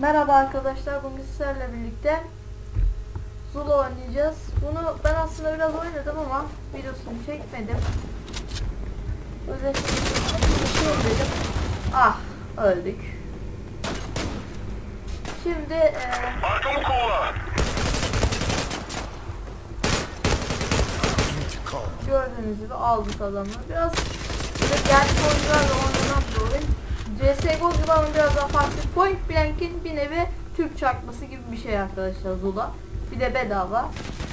Merhaba arkadaşlar, bugün sizlerle birlikte Zula oynayacağız. Bunu ben aslında biraz oynadım ama videosunu çekmedim. Özellikle şey dedim. Ah, öldük. Şimdi e, Arkamı. İntikam. gördüğünüz gibi aldık adamı. Biraz gerçek oyuncularla oynanan bir oyun. CSGO ama biraz daha farklı. Point Blank'in bir nevi Türk çarpması gibi bir şey arkadaşlar Zula. Bir de bedava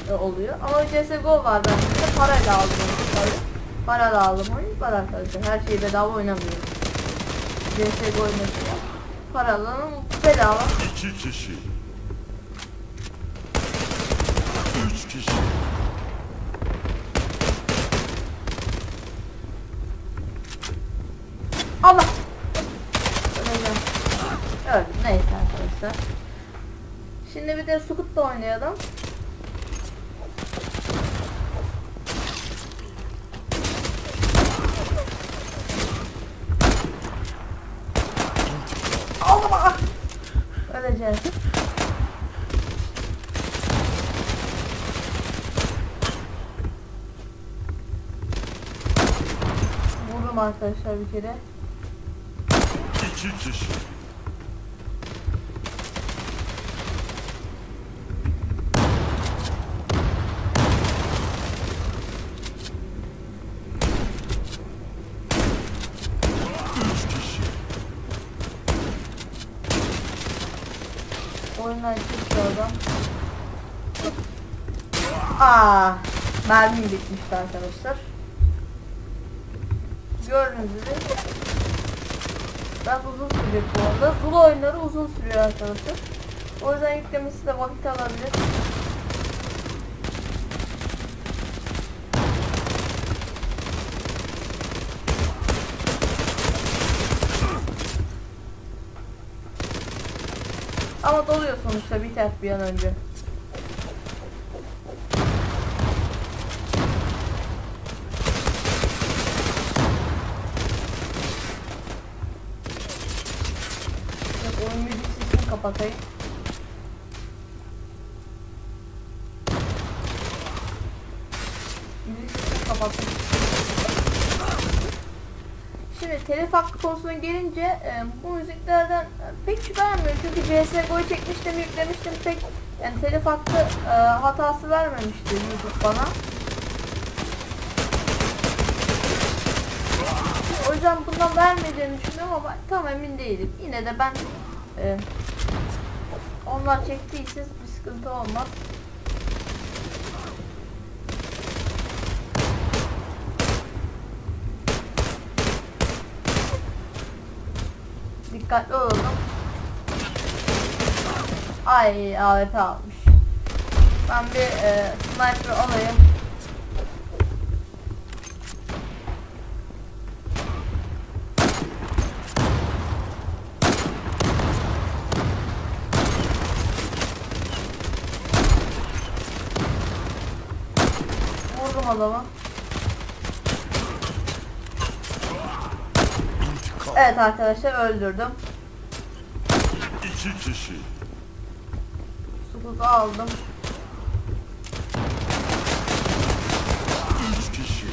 e, oluyor. Ama CSGO var ben de parayla aldım onu tabii. Parayla aldım oyun var arkadaşlar. Her şeyi bedava oynamıyorum. CSGO mesela. Paralı ama bedava. İki kişi. Üç kişi. Allah! Öleceğim. Öldüm. Neyse arkadaşlar. Şimdi Scoot'la oynayalım. Allah! Öleceğiz. Vururum arkadaşlar bir kere. İki kişi. Oyundan çıktı adam. Aa, mermim bitmişti arkadaşlar. Gördüğünüz gibi biraz uzun sürecek bu arada. Zula oyunları uzun sürüyor arkadaşlar. O yüzden yüklemesi de vakit alabilir. Ama doluyor sonuçta biter bir an önce. Yok oyun müzik sesini kapatayım. Müzik sesini kapattım. Şimdi telif hakkı konusuna gelince e, bu müziklerden pek çıkaramıyorum çünkü CSGO'yu çekmiştim yüklemiştim pek yani telif hakkı e, hatası vermemişti YouTube bana. O yüzden bundan vermediğini düşünüyorum ama tam emin değilim. Yine de ben e, onlar çektiyse bir sıkıntı olmaz. Dikkatli olalım. Ay AWP almış. Ben bir e, sniper alayım. Vurdum adamı. Evet arkadaşlar öldürdüm. İki kişi. Sukutu aldım. Üç kişi.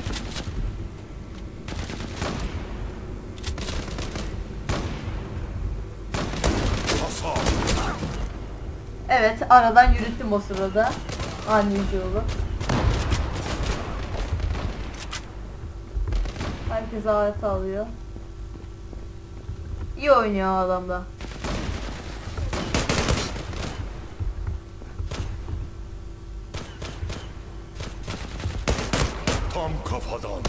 Hasar. Evet aradan yürüttüm o sırada. Anneci yolu. Herkes alet alıyor. İyi oynuyor adam da. Tam kafadan.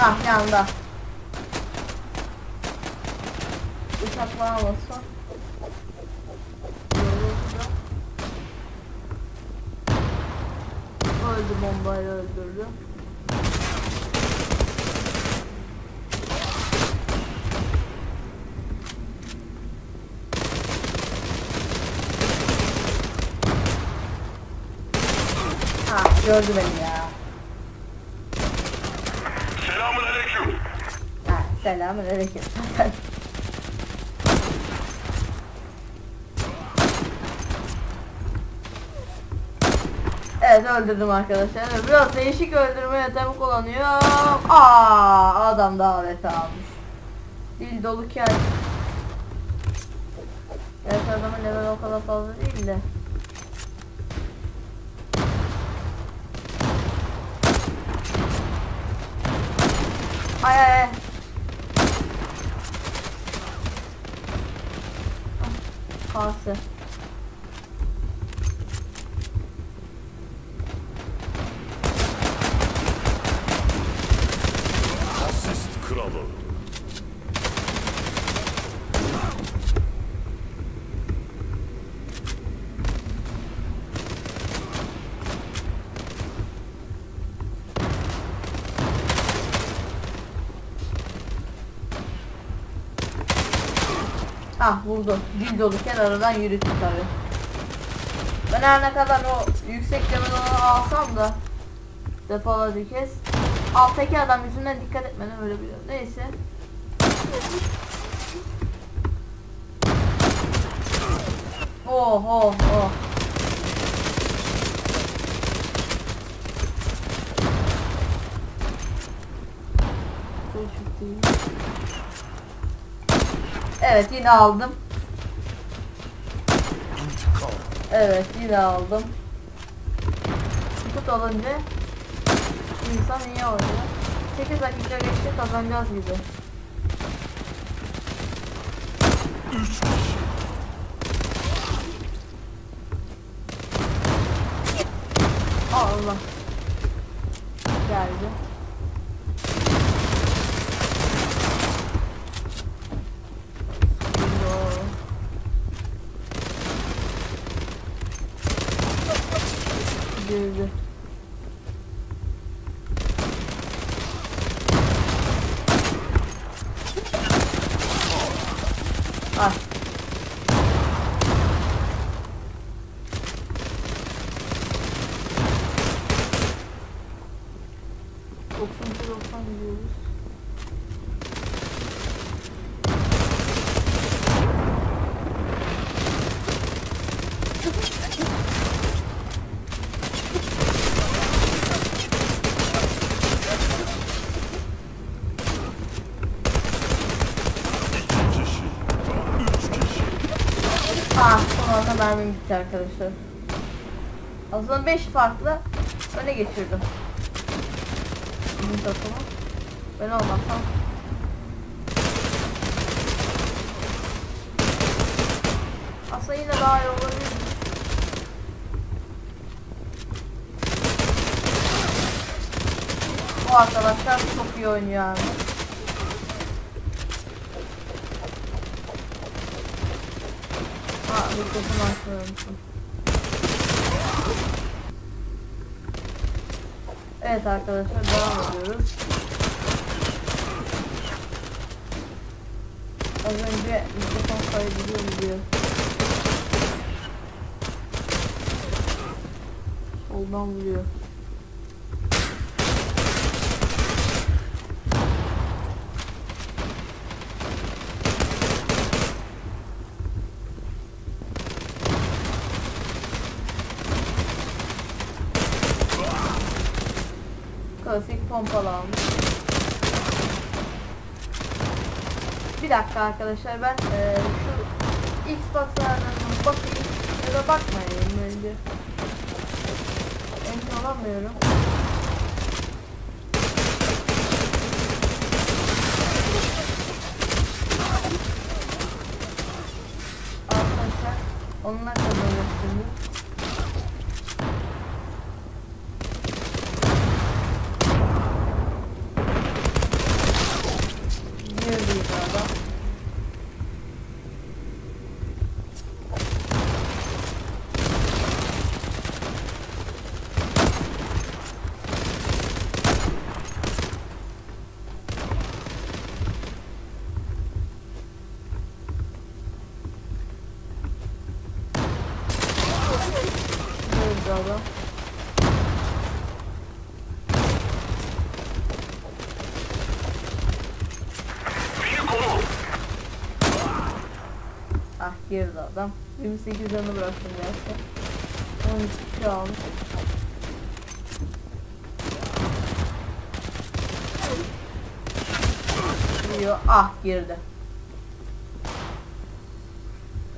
Ah yanda. Uçaklanamazsa. Öldü bombayla öldürdü. Gördü beni ya. Selamun aleyküm. Ha, selamün aleyküm. evet öldürdüm arkadaşlar. Biraz değişik öldürme yöntemi kullanıyor. Aa adam davet almış. Dil doluken. Evet adamın level o kadar fazla değil de. Ay ay ay. Ah, Kase. Ah vurdu. Dil doluken aradan yürüttü tabi. Ben her ne kadar o yüksek olanı alsam da defalarca kez alttaki adam yüzünden dikkat etmeden ölebiliyor. Neyse. Oh oh oh. Çocuk değil. Evet yine aldım. Evet yine aldım. Kut olunca insan iyi oynuyor. 8 dakika geçti kazanacağız gibi. Allah. Geldi. Ah. Mermim bitti arkadaşlar. Aslında 5 farklı öne geçirdim. Ben olmazsam. Aslında yine daha iyi olabilir. Bu arkadaşlar çok iyi oynuyor abi. Evet arkadaşlar devam ediyoruz. Az önce mikrofon kaydediyor mu diyor. Soldan vuruyor. Klasik pompalı almış. Bir dakika arkadaşlar ben eee, şu Xbox'lardan bakayım ya da bakmayayım bence. Emin olamıyorum. Arkadaşlar onlar kazanıyor şimdi. abi. Ah girdi adam. 28 canı bıraktım gerçi. 12 kilo almış. Vuruyor. Ah girdi.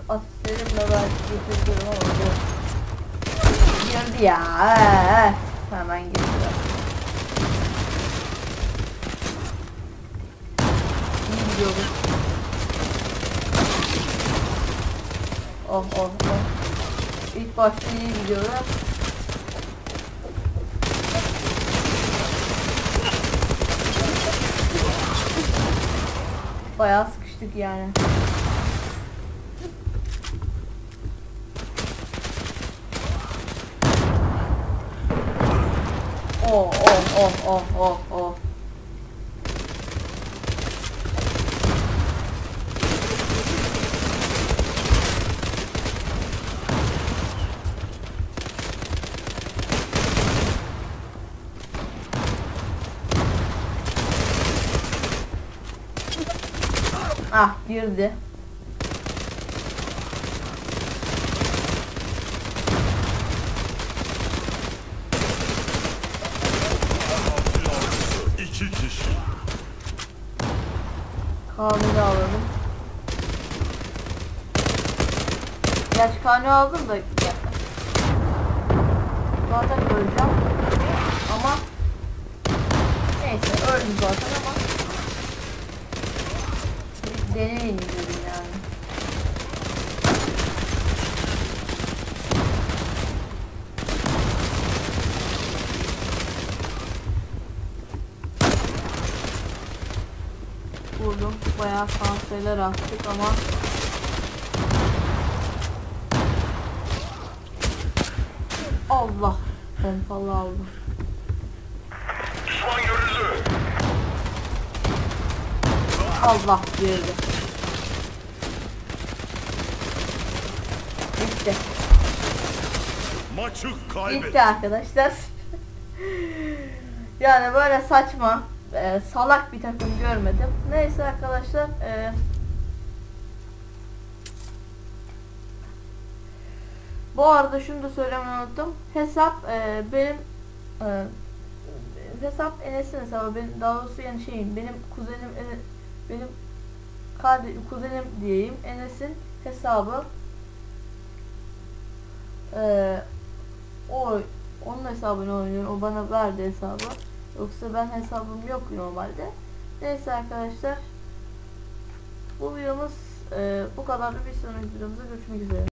Asistlerimle belki getirdim ama bu. Girdi ya. Hemen girdi. İyi gidiyoruz. Oh oh oh. İlk başta iyi gidiyoruz. Bayağı sıkıştık yani. Oh oh oh oh oh oh. Ah girdi. Kanunu alalım. Kanunu aldım da. Zaten öleceğim. Ama neyse öldüm zaten ama bir deneyin dedim yani. Vurdum. Bayağı kanserler attık ama Allah pompalı aldım. Düşman görüldü. Allah girdi. Bitti. Maçı kaybet. Bitti arkadaşlar. yani böyle saçma, e, salak bir takım görmedim. Neyse arkadaşlar. e, bu arada şunu da söylemeyi unuttum. Hesap e, benim e, hesap Enes'in hesabı. Benim, daha doğrusu yani şeyim benim kuzenim benim kardeş, kuzenim diyeyim Enes'in hesabı. Eee o onun hesabını oynuyorum. O bana verdi hesabı. Yoksa ben hesabım yok normalde. Neyse arkadaşlar. Bu videomuz e, bu kadar. Bir sonraki videomuzda görüşmek üzere.